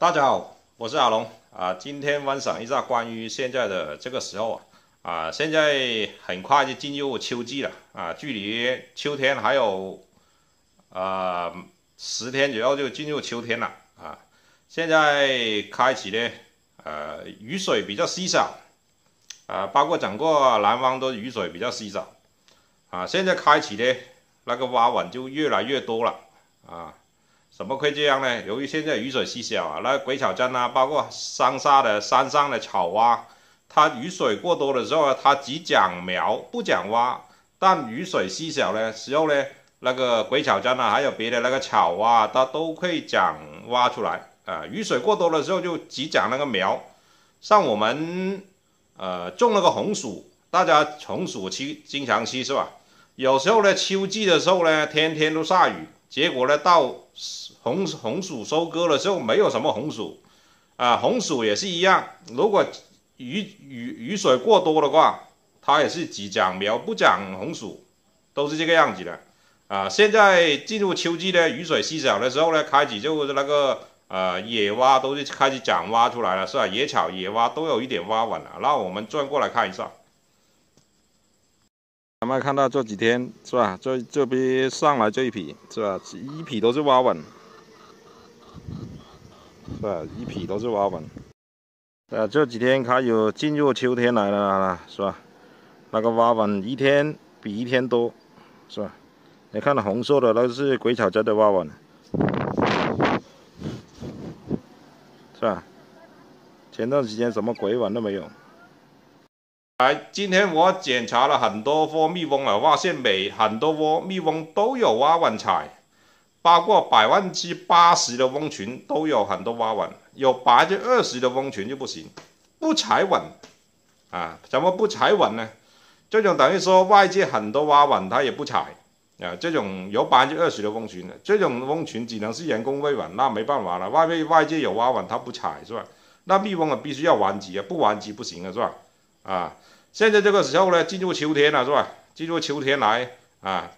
大家好，我是阿龙啊。今天分享一下关于现在的这个时候啊啊，现在很快就进入秋季了啊，距离秋天还有啊十天左右就进入秋天了啊。现在开启呢，呃，雨水比较稀少啊，包括整个南方都雨水比较稀少啊。现在开启呢，那个蛙碗就越来越多了啊。怎么会这样呢？由于现在雨水稀少啊，那鬼草针啊，包括山下的山上的草蛙，它雨水过多的时候，它只长苗不长蛙。但雨水稀少的时候呢，那个鬼草针啊，还有别的那个草蛙，它都会长蛙出来啊。雨水过多的时候就只长那个苗。像我们呃种那个红薯，大家红薯吃经常吃是吧？有时候呢，秋季的时候呢，天天都下雨，结果呢到。红红薯收割的时候没有什么红薯，啊，红薯也是一样。如果雨雨雨水过多的话，它也是只长苗不长红薯，都是这个样子的。啊，现在进入秋季呢，雨水稀少的时候呢，开始就是那个呃野蛙都是开始长蛙出来了，是吧？野草、野蛙都有一点蛙纹了。那我们转过来看一下，咱们看到这几天是吧？这这边上来这一批是吧？一匹都是蛙纹。是吧？一匹都是蛙纹。呃，这几天开始进入秋天来了，是吧？那个蛙纹一天比一天多，是吧？你看到红色的那是鬼草针的蛙纹，是吧？前段时间什么鬼纹都没有。来，今天我检查了很多窝蜜蜂了，发现每很多窝蜜蜂都有蛙纹彩。包括百分之八十的蜂群都有很多蛙纹，有百分之二十的蜂群就不行，不踩稳啊？怎么不踩稳呢？这种等于说外界很多蛙纹它也不踩啊。这种有百分之二十的蜂群，这种蜂群只能是人工喂稳，那没办法了。外面外界有蛙纹它不踩是吧？那蜜蜂啊必须要完集啊，不完集不行啊是吧？啊，现在这个时候呢，进入秋天了是吧？进入秋天来啊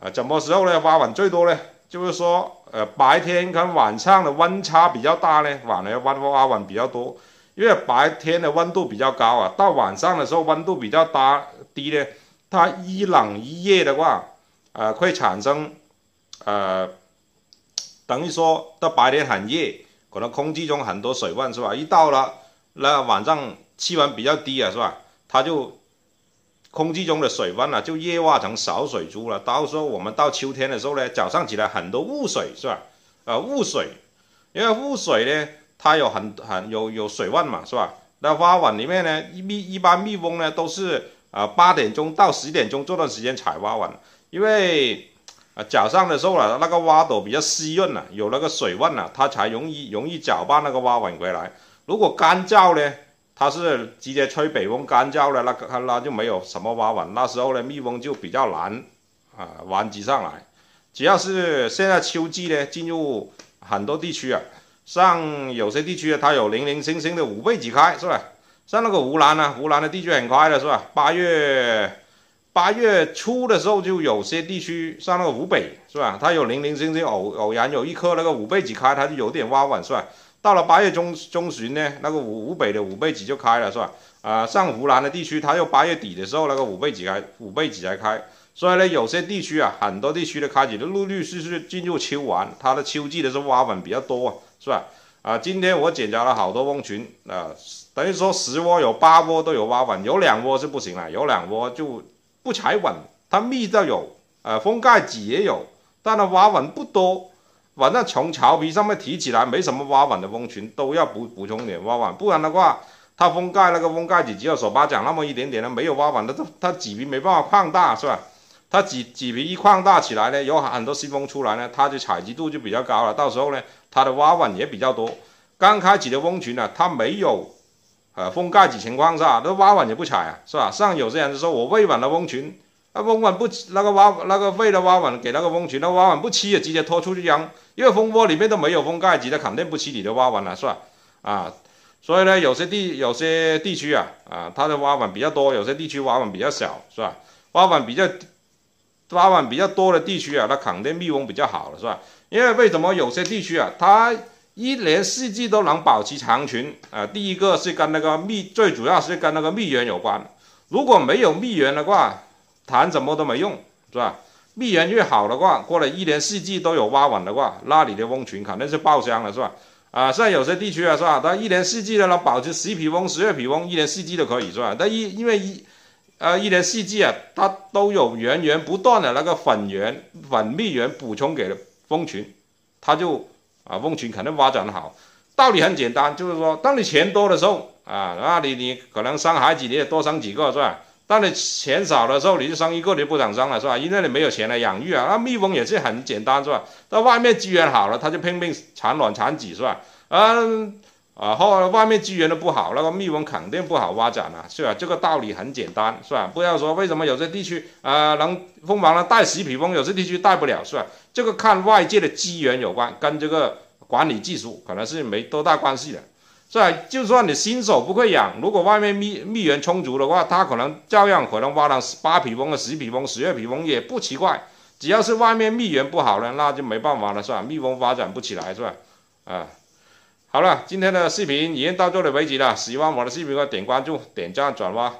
啊，什么时候呢？蛙纹最多呢？就是说，呃，白天跟晚上的温差比较大呢，晚上温蛙纹比较多，因为白天的温度比较高啊，到晚上的时候温度比较大低呢，它一冷一热的话，呃，会产生，呃，等于说到白天很热，可能空气中很多水分是吧？一到了那晚上气温比较低啊，是吧？它就。空气中的水分呢，就液化成少水珠了。到时候我们到秋天的时候呢，早上起来很多雾水，是吧？呃，雾水，因为雾水呢，它有很很有有水分嘛，是吧？那花碗里面呢，一蜜一般蜜蜂呢都是啊八点钟到十点钟这段时间采花碗，因为啊早上的时候啊，那个花朵比较湿润了，有那个水分了，它才容易容易搅拌那个花粉回来。如果干燥呢？它是直接吹北风干燥的，那个那就没有什么蛙纹。那时候呢，蜜蜂就比较难啊繁殖上来。只要是现在秋季呢，进入很多地区啊，像有些地区，它有零零星星的五倍几开，是吧？像那个湖南呢，湖南的地区很快的，是吧？八月八月初的时候，就有些地区像那个湖北，是吧？它有零零星星偶偶然有一颗那个五倍几开，它就有点蛙纹，是吧？到了八月中中旬呢，那个湖湖北的五倍几就开了，是吧？啊，像湖南的地区，它又八月底的时候那个五倍几开，五倍几才开。所以呢，有些地区啊，很多地区的开始都陆陆续续进入秋完，它的秋季的时候蛙粉比较多啊，是吧？啊，今天我检查了好多蜂群啊，等于说十窝有八窝都有蛙粉，有两窝是不行了，有两窝就不踩稳，它蜜倒有，呃，封盖子也有，但它蛙粉不多。反正从巢皮上面提起来，没什么挖碗的蜂群都要补补充点挖碗，不然的话，它封盖那个封盖子只有手巴掌那么一点点的，没有挖碗的，它它麂皮没办法扩大，是吧？它麂麂皮一扩大起来呢，有很多新蜂出来呢，它的采集度就比较高了，到时候呢，它的挖碗也比较多。刚开始的蜂群呢，它没有呃封盖子情况下，那挖碗也不采啊，是吧？像有些人说我喂稳了蜂群。那蜂吻不那个挖那个喂的挖碗给那个蜂群，那挖碗不吃也，直接拖出去扔，因为蜂窝里面都没有封盖子，它肯定不吃你的蛙吻了，是吧？啊，所以呢，有些地有些地区啊，啊，它的挖碗比较多，有些地区挖碗比较小，是吧？挖碗比较挖碗比较多的地区啊，那肯定蜜蜂比较好了，是吧？因为为什么有些地区啊，它一年四季都能保持长群啊。第一个是跟那个蜜，最主要是跟那个蜜源有关。如果没有蜜源的话，谈什么都没用，是吧？蜜源越好的话，过了一年四季都有挖稳的话，那你的蜂群肯定是爆香了，是吧？啊，像有些地区啊，是吧？它一年四季的能保持十匹蜂、十二匹蜂，一年四季都可以，是吧？但一因为一，呃，一年四季啊，它都有源源不断的那个粉源、粉蜜源补充给蜂群，它就啊，蜂群肯定发展的好。道理很简单，就是说，当你钱多的时候啊，那你你可能生孩子你也多生几个，是吧？当你钱少的时候，你就生一个，你不想生了，是吧？因为你没有钱来养育啊。那蜜蜂也是很简单，是吧？到外面资源好了，它就拼命产卵产子，是吧？嗯，啊，后来外面资源都不好，那个蜜蜂肯定不好发展了，是吧？这个道理很简单，是吧？不要说为什么有些地区啊能蜂王能带十匹蜂，有些地区带不了，是吧？这个看外界的资源有关，跟这个管理技术可能是没多大关系的。是吧？就算你新手不会养，如果外面蜜蜜源充足的话，它可能照样可能挖到八匹蜂、十匹蜂、十二匹蜂也不奇怪。只要是外面蜜源不好了，那就没办法了，是吧？蜜蜂发展不起来，是吧？啊，好了，今天的视频已经到这里为止了。喜欢我的视频，可点关注、点赞、转发。